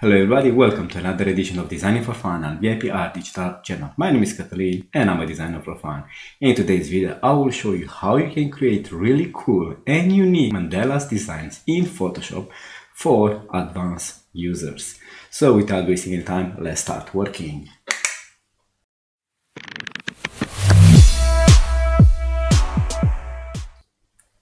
Hello everybody, welcome to another edition of Designing for Fun on VIP Art Digital channel. My name is Catalin and I'm a designer for fun. In today's video, I will show you how you can create really cool and unique mandalas designs in Photoshop for advanced users. So without wasting any time, let's start working.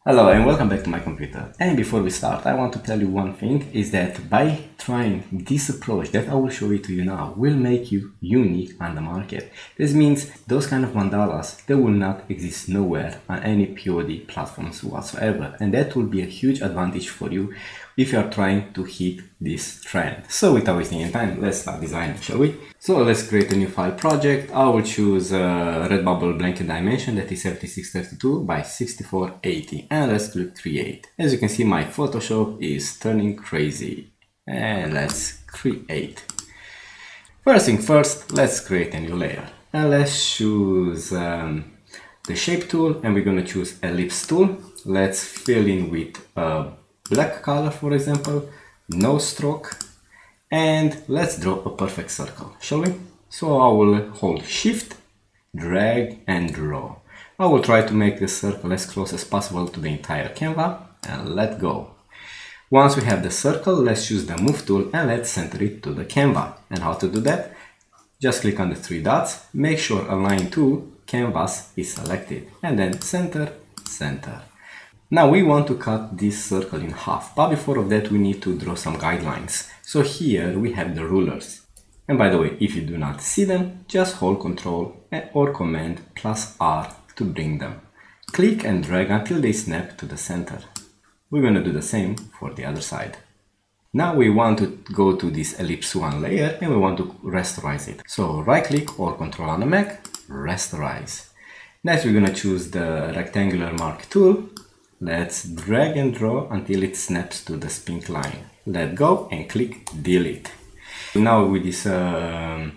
Hello and welcome back to my computer. And before we start, I want to tell you one thing is that by trying this approach that I will show it to you now will make you unique on the market. This means those kind of mandalas, they will not exist nowhere on any POD platforms whatsoever. And that will be a huge advantage for you if you are trying to hit this trend. So without wasting any time, let's start designing, shall we? So let's create a new file project. I will choose a Redbubble blanket dimension that is 7632 by 6480 and let's click create. As you can see, my Photoshop is turning crazy and let's create. First thing first, let's create a new layer and let's choose um, the shape tool and we're gonna choose ellipse tool. Let's fill in with a black color for example, no stroke, and let's draw a perfect circle, shall we? So I will hold shift, drag and draw. I will try to make the circle as close as possible to the entire canvas and let go. Once we have the circle, let's use the move tool and let's center it to the canvas. And how to do that? Just click on the three dots, make sure align to canvas is selected and then center, center. Now we want to cut this circle in half, but before of that we need to draw some guidelines. So here we have the rulers. And by the way, if you do not see them, just hold Ctrl or Command plus R to bring them. Click and drag until they snap to the center. We're going to do the same for the other side. Now we want to go to this ellipse 1 layer and we want to rasterize it. So right click or Ctrl on the Mac, rasterize. Next we're going to choose the rectangular marquee tool Let's drag and draw until it snaps to the spin line. Let go and click delete. Now with this uh,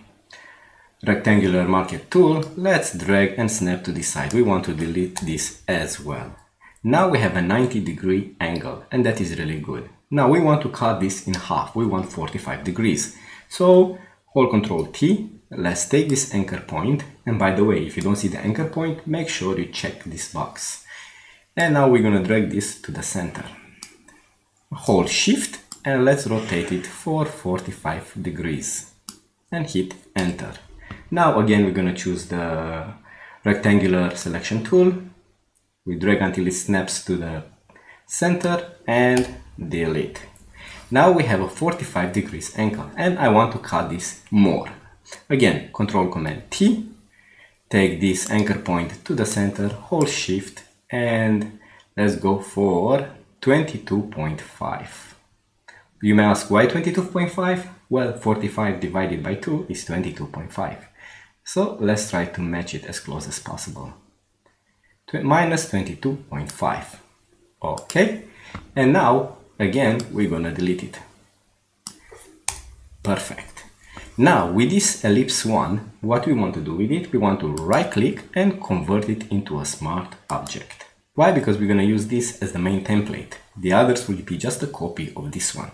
rectangular marquee tool, let's drag and snap to this side. We want to delete this as well. Now we have a 90 degree angle and that is really good. Now we want to cut this in half. We want 45 degrees. So hold Ctrl T. Let's take this anchor point. And by the way, if you don't see the anchor point, make sure you check this box. And now we're gonna drag this to the center. Hold shift and let's rotate it for 45 degrees and hit enter. Now again we're gonna choose the rectangular selection tool. We drag until it snaps to the center and delete. Now we have a 45 degrees angle and I want to cut this more. Again, Control Command T, take this anchor point to the center, hold shift and let's go for 22.5. You may ask why 22.5? Well, 45 divided by 2 is 22.5. So let's try to match it as close as possible. minus 22.5. Okay, and now again we're gonna delete it. Perfect. Now with this ellipse one, what we want to do with it, we want to right click and convert it into a smart object. Why? Because we're going to use this as the main template. The others will be just a copy of this one.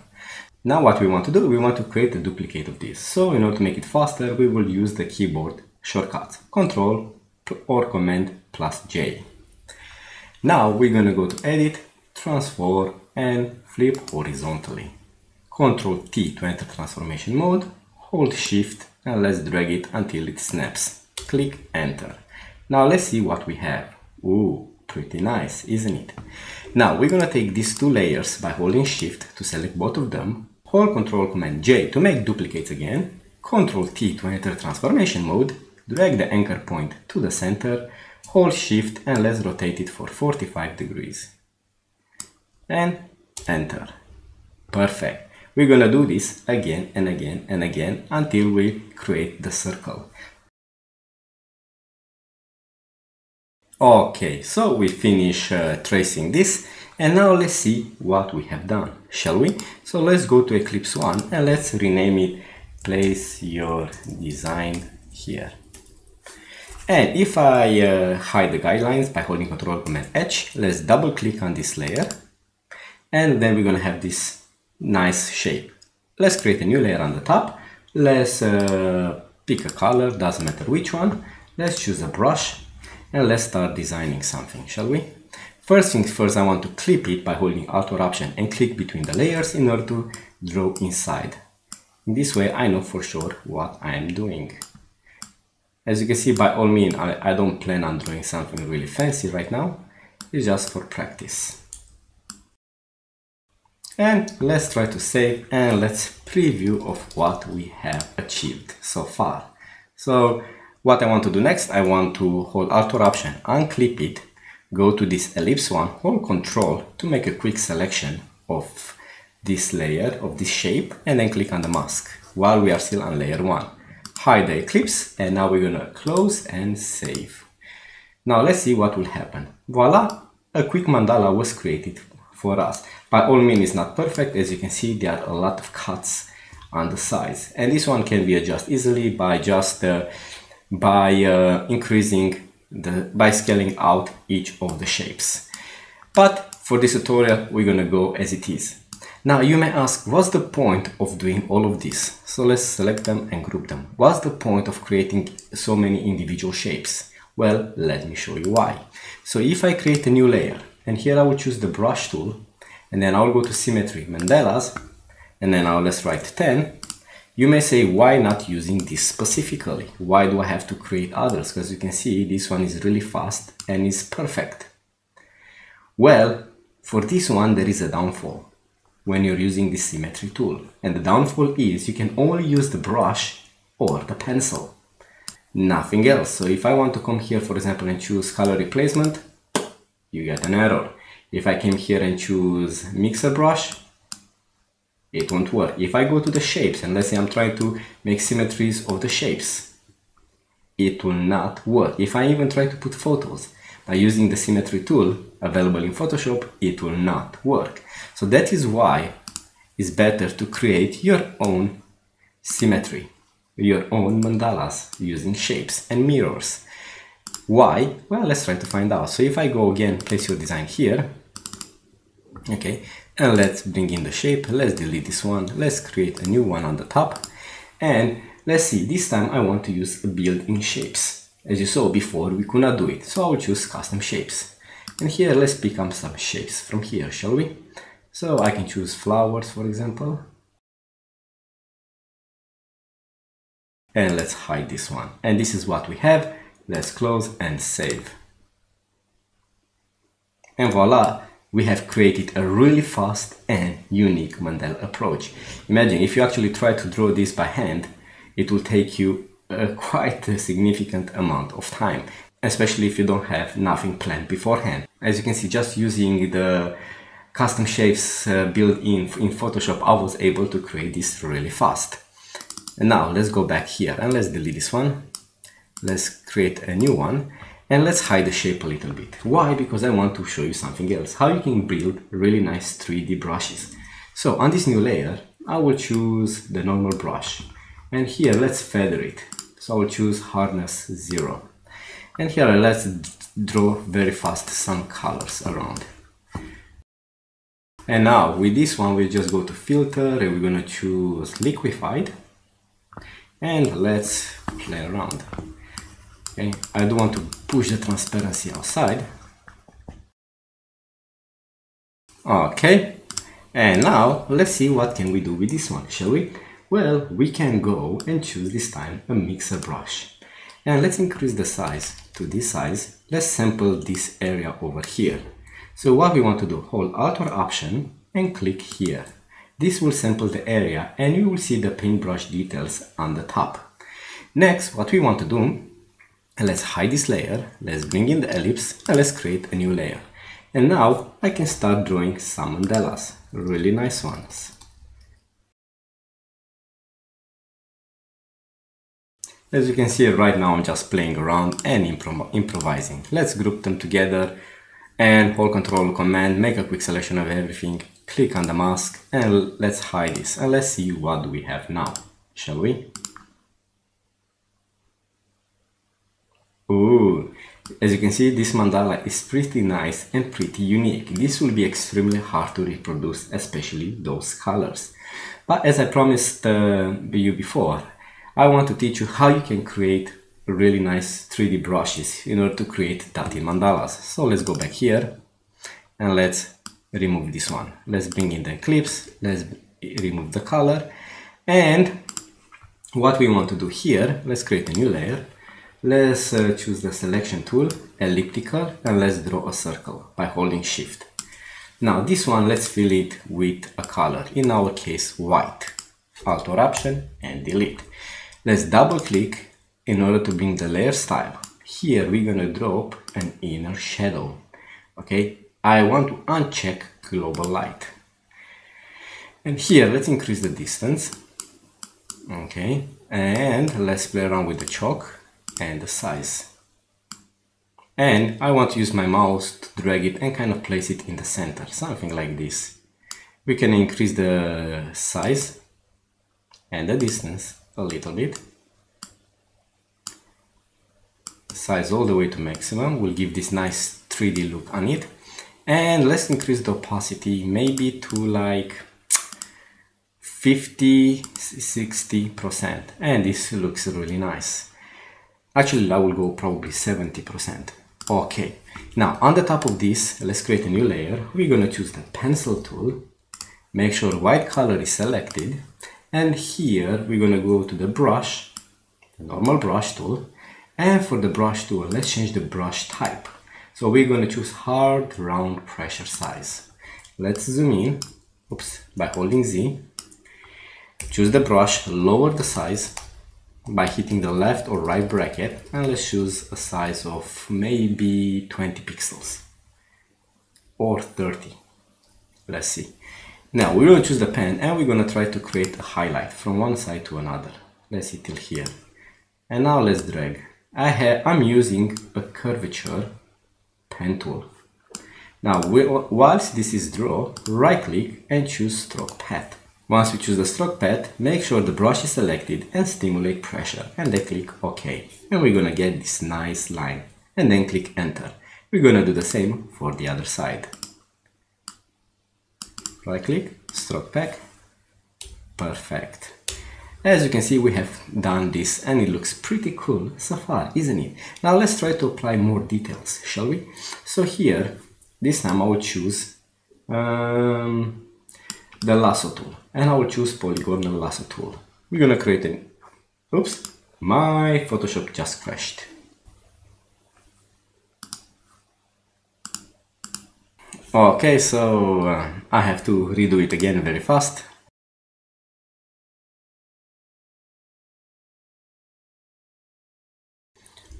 Now what we want to do, we want to create a duplicate of this. So in order to make it faster, we will use the keyboard shortcuts, Control or Command plus J. Now we're going to go to Edit, Transform and Flip horizontally. Control T to enter transformation mode, hold shift and let's drag it until it snaps. Click enter. Now let's see what we have. Ooh, pretty nice, isn't it? Now we're gonna take these two layers by holding shift to select both of them, hold Ctrl Command J to make duplicates again, Ctrl T to enter transformation mode, drag the anchor point to the center, hold shift and let's rotate it for 45 degrees. And enter. Perfect. We're gonna do this again and again and again until we create the circle. Okay, so we finish uh, tracing this and now let's see what we have done, shall we? So let's go to Ellipse One and let's rename it place your design here. And if I uh, hide the guidelines by holding Ctrl Command H, let's double click on this layer and then we're gonna have this nice shape. let's create a new layer on the top. Let's uh, pick a color, doesn't matter which one. Let's choose a brush and let's start designing something, shall we? First things first, I want to clip it by holding Alt or Option and click between the layers in order to draw inside. In this way, I know for sure what I am doing. As you can see, by all means, I, I don't plan on drawing something really fancy right now. It's just for practice. And let's try to save and let's preview of what we have achieved so far. So what I want to do next, I want to hold Alt Option, unclip it, go to this ellipse one, hold Control to make a quick selection of this layer, of this shape, and then click on the mask while we are still on layer one. Hide the ellipse, and now we're gonna close and save. Now let's see what will happen. Voila, a quick mandala was created for us. By all means, it's not perfect. As you can see, there are a lot of cuts on the sides. And this one can be adjusted easily by just uh, by uh, increasing the by scaling out each of the shapes. But for this tutorial, we're gonna go as it is. Now you may ask, what's the point of doing all of this? So let's select them and group them. What's the point of creating so many individual shapes? Well, let me show you why. So if I create a new layer, and here I will choose the brush tool, and then I'll go to symmetry, mandalas, and then I'll let's write 10, you may say, why not using this specifically? Why do I have to create others? Because you can see this one is really fast and is perfect. Well, for this one, there is a downfall when you're using this symmetry tool. And the downfall is you can only use the brush or the pencil, nothing else. So if I want to come here, for example, and choose color replacement, you get an error. If I came here and choose mixer brush, it won't work. If I go to the shapes and let's say I'm trying to make symmetries of the shapes, it will not work. If I even try to put photos by using the symmetry tool available in Photoshop, it will not work. So that is why it's better to create your own symmetry, your own mandalas using shapes and mirrors. Why? Well, let's try to find out. So if I go again, place your design here, okay, and let's bring in the shape. Let's delete this one. Let's create a new one on the top. And let's see. This time I want to use a built-in shapes. As you saw before we could not do it. So I'll choose custom shapes. And here let's pick up some shapes from here shall we? So I can choose flowers for example. And let's hide this one. And this is what we have let's close and save and voila we have created a really fast and unique mandala approach. Imagine if you actually try to draw this by hand, it will take you uh, quite a significant amount of time, especially if you don't have nothing planned beforehand. As you can see, just using the custom shapes uh, built in in Photoshop, I was able to create this really fast. And now let's go back here and let's delete this one. Let's create a new one and let's hide the shape a little bit. Why? Because I want to show you something else. How you can build really nice 3D brushes. So on this new layer, I will choose the normal brush. And here, let's feather it. So I will choose hardness 0. And here, let's draw very fast some colors around. And now, with this one, we just go to filter and we're gonna choose liquefied. And let's play around. Okay, I don't want to push the transparency outside. Okay, and now let's see what can we do with this one, shall we? Well, we can go and choose this time a mixer brush. And let's increase the size to this size. Let's sample this area over here. So what we want to do, hold Alt or Option and click here. This will sample the area and you will see the paintbrush details on the top. Next, what we want to do let's hide this layer, let's bring in the ellipse, and let's create a new layer. And now I can start drawing some mandalas, really nice ones. As you can see right now I'm just playing around and impro improvising. Let's group them together and hold control command, make a quick selection of everything, click on the mask and let's hide this and let's see what we have now, shall we? Ooh, as you can see, this mandala is pretty nice and pretty unique. This will be extremely hard to reproduce, especially those colors. But as I promised uh, you before, I want to teach you how you can create really nice 3D brushes in order to create Dati mandalas. So let's go back here and let's remove this one. Let's bring in the ellipse, let's remove the color and what we want to do here, let's create a new layer. Let's uh, choose the selection tool, elliptical, and let's draw a circle by holding shift. Now this one, let's fill it with a color, in our case white. Alt or Option and delete. Let's double click in order to bring the layer style. Here we're gonna drop an inner shadow. Okay, I want to uncheck global light. And here let's increase the distance. Okay, and let's play around with the choke and the size and I want to use my mouse to drag it and kind of place it in the center, something like this. We can increase the size and the distance a little bit. Size all the way to maximum will give this nice 3D look on it. And let's increase the opacity maybe to like 50 60% and this looks really nice actually I will go probably 70% Okay, now on the top of this, let's create a new layer. We're gonna choose the pencil tool, make sure white color is selected, and here we're gonna go to the brush, the normal brush tool, and for the brush tool, let's change the brush type. So we're gonna choose hard round pressure size. Let's zoom in, oops, by holding Z, choose the brush, lower the size, by hitting the left or right bracket and let's choose a size of maybe 20 pixels or 30 let's see. Now we're going to choose the pen and we're going to try to create a highlight from one side to another. Let's see till here. And now let's drag. I have I'm using a curvature pen tool. Now whilst this is draw right click and choose stroke path once we choose the stroke path, make sure the brush is selected and simulate pressure and then click OK. And we're gonna get this nice line and then click enter. We're gonna do the same for the other side. Right click, stroke path, perfect. As you can see we have done this and it looks pretty cool so far, isn't it? Now let's try to apply more details, shall we? So here, this time I will choose um, the lasso tool and I will choose polygonal lasso tool. We're gonna create an, oops, my Photoshop just crashed. Okay, so uh, I have to redo it again very fast.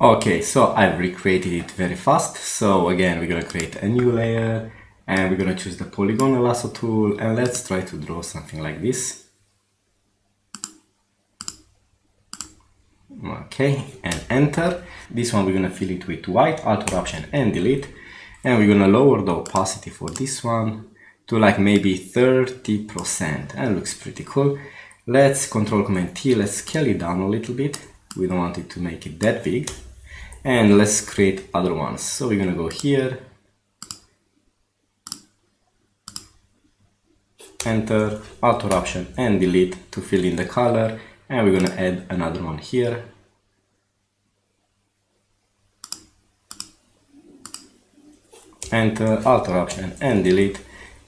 Okay, so I've recreated it very fast. So again, we're gonna create a new layer and we're gonna choose the polygonal lasso tool and let's try to draw something like this. Okay and enter. This one we're gonna fill it with white alt option and delete. And we're gonna lower the opacity for this one to like maybe 30 percent and looks pretty cool. Let's control command T let's scale it down a little bit. We don't want it to make it that big. And let's create other ones. So we're gonna go here enter, alt or option and delete to fill in the color and we're gonna add another one here. Enter, alt or option and delete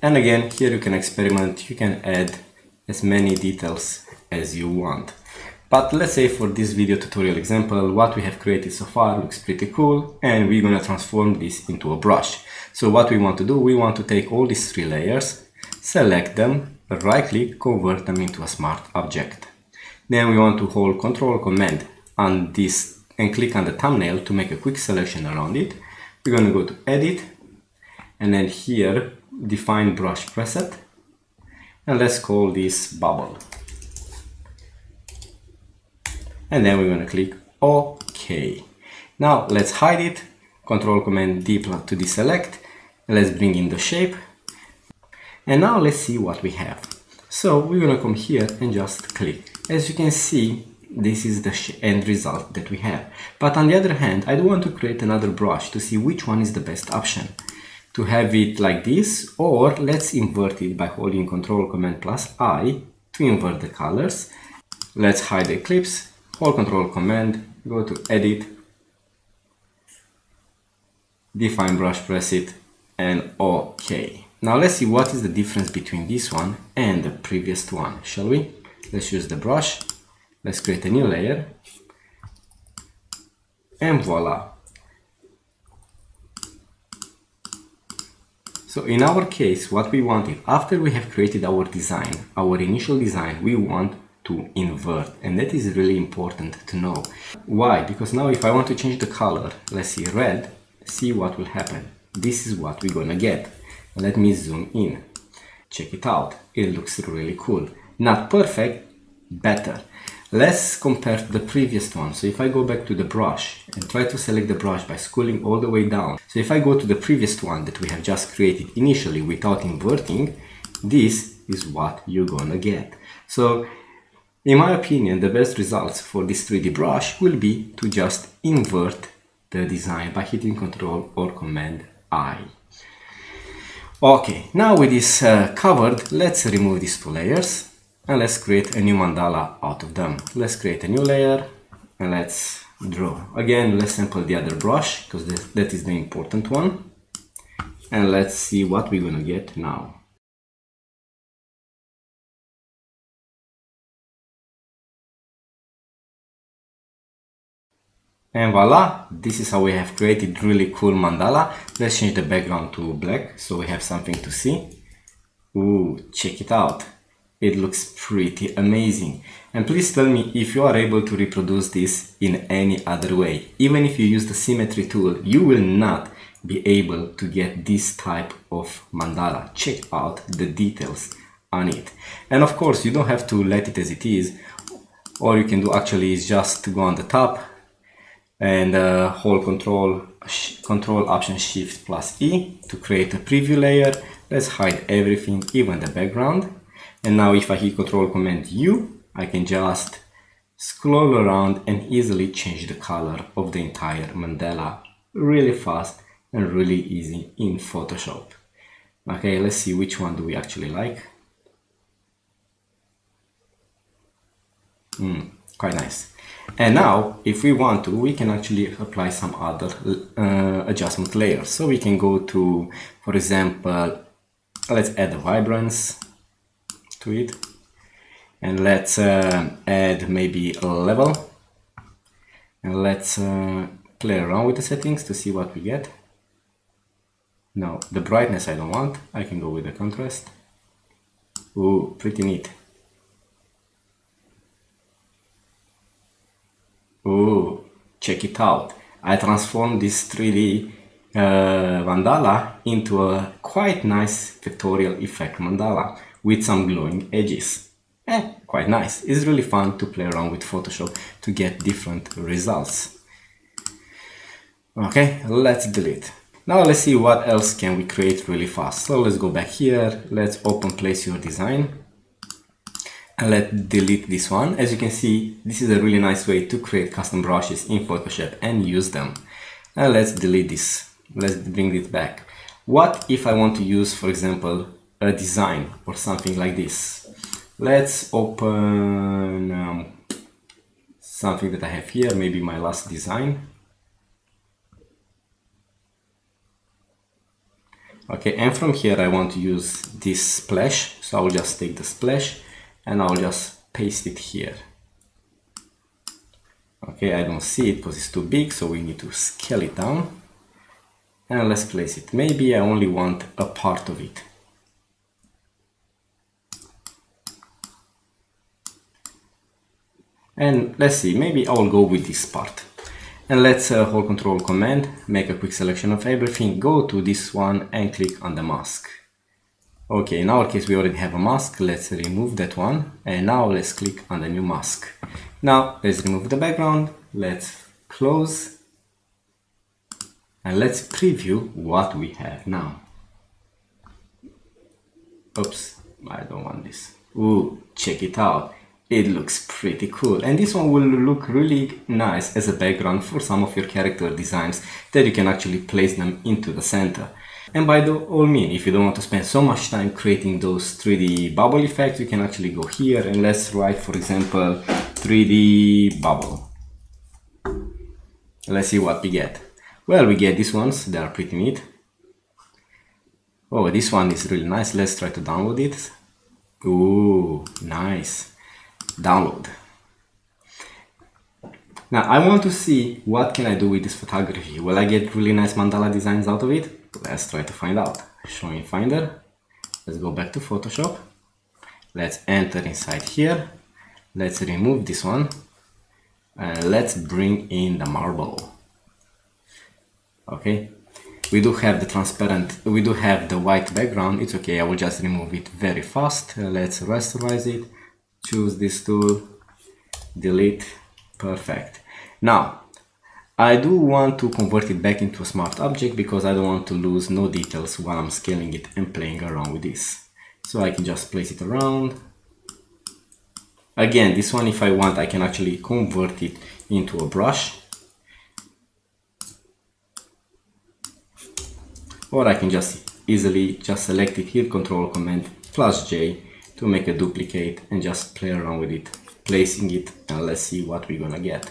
and again here you can experiment, you can add as many details as you want. But let's say for this video tutorial example, what we have created so far looks pretty cool and we're gonna transform this into a brush. So what we want to do, we want to take all these three layers select them, right click, convert them into a smart object. Then we want to hold Control Command on this and click on the thumbnail to make a quick selection around it. We're going to go to Edit and then here define brush preset and let's call this bubble. And then we're going to click OK. Now let's hide it, Control Command D to deselect, let's bring in the shape and now let's see what we have. So we're gonna come here and just click. As you can see, this is the end result that we have. But on the other hand, I do want to create another brush to see which one is the best option. To have it like this, or let's invert it by holding Control Command plus I to invert the colors. Let's hide the ellipse, hold control command, go to edit, define brush, preset, and OK. Now let's see what is the difference between this one and the previous one, shall we? Let's use the brush, let's create a new layer, and voila. So in our case, what we wanted, after we have created our design, our initial design, we want to invert and that is really important to know. Why? Because now if I want to change the color, let's see red, see what will happen. This is what we're gonna get. Let me zoom in. Check it out. It looks really cool. Not perfect, better. Let's compare to the previous one. So if I go back to the brush and try to select the brush by scrolling all the way down. So if I go to the previous one that we have just created initially without inverting, this is what you're gonna get. So in my opinion, the best results for this 3D brush will be to just invert the design by hitting Ctrl or Command I. Okay, now with this uh, covered, let's remove these two layers and let's create a new mandala out of them. Let's create a new layer and let's draw. Again, let's sample the other brush because that is the important one. And let's see what we're gonna get now. And voila, this is how we have created really cool mandala. Let's change the background to black so we have something to see. Ooh, check it out. It looks pretty amazing. And please tell me if you are able to reproduce this in any other way. Even if you use the symmetry tool, you will not be able to get this type of mandala. Check out the details on it. And of course, you don't have to let it as it is. All you can do actually is just to go on the top, and uh, hold control control option shift plus E to create a preview layer. Let's hide everything, even the background. And now if I hit control command U, I can just scroll around and easily change the color of the entire mandala really fast and really easy in Photoshop. Okay, let's see which one do we actually like. Mm, quite nice. And now, if we want to, we can actually apply some other uh, adjustment layers. So we can go to, for example, let's add a vibrance to it. And let's uh, add maybe a level. And let's uh, play around with the settings to see what we get. Now, the brightness I don't want. I can go with the contrast. Ooh, pretty neat. Oh, check it out. I transformed this 3D uh, mandala into a quite nice pictorial effect mandala with some glowing edges. Eh, quite nice. It's really fun to play around with Photoshop to get different results. Okay, let's delete. Now let's see what else can we create really fast. So let's go back here. Let's open place your design let's delete this one. As you can see, this is a really nice way to create custom brushes in Photoshop and use them. And let's delete this. Let's bring it back. What if I want to use, for example, a design or something like this? Let's open um, something that I have here, maybe my last design. Okay, and from here I want to use this splash, so I'll just take the splash and I'll just paste it here. Okay, I don't see it because it's too big, so we need to scale it down. And let's place it. Maybe I only want a part of it. And let's see, maybe I will go with this part. And let's uh, hold control command, make a quick selection of everything, go to this one and click on the mask. Okay, in our case we already have a mask, let's remove that one and now let's click on the new mask. Now let's remove the background, let's close and let's preview what we have now. Oops, I don't want this. Ooh, check it out. It looks pretty cool and this one will look really nice as a background for some of your character designs that you can actually place them into the center. And by the all means, if you don't want to spend so much time creating those 3D bubble effects, you can actually go here and let's write, for example, 3D bubble. Let's see what we get. Well, we get these ones, they are pretty neat. Oh, this one is really nice. Let's try to download it. Ooh, nice. Download. Now I want to see what can I do with this photography. Will I get really nice mandala designs out of it? Let's try to find out. Show in Finder. Let's go back to Photoshop. Let's enter inside here. Let's remove this one. And let's bring in the marble. Okay. We do have the transparent, we do have the white background. It's okay. I will just remove it very fast. let's rasterize it. Choose this tool. Delete. Perfect. Now, I do want to convert it back into a smart object because I don't want to lose no details while I'm scaling it and playing around with this. So I can just place it around. Again, this one, if I want, I can actually convert it into a brush. Or I can just easily just select it here, Control Command plus J to make a duplicate and just play around with it, placing it and let's see what we're gonna get.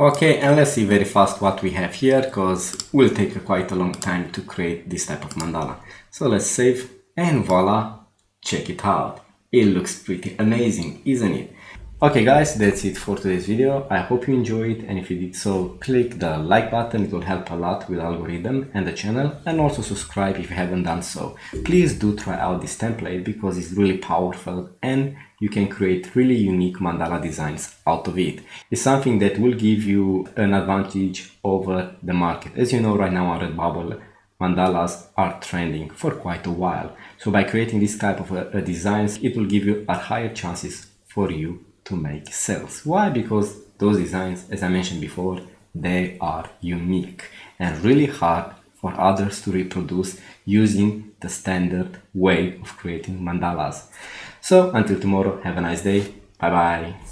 Okay, and let's see very fast what we have here, because it will take a quite a long time to create this type of mandala. So let's save, and voila, check it out. It looks pretty amazing, isn't it? Okay guys, that's it for today's video. I hope you enjoyed and if you did so, click the like button, it will help a lot with algorithm and the channel and also subscribe if you haven't done so. Please do try out this template because it's really powerful and you can create really unique mandala designs out of it. It's something that will give you an advantage over the market. As you know right now on Redbubble, mandalas are trending for quite a while. So by creating this type of uh, designs, it will give you a higher chances for you to make sales. Why? Because those designs, as I mentioned before, they are unique and really hard for others to reproduce using the standard way of creating mandalas. So until tomorrow, have a nice day. Bye bye.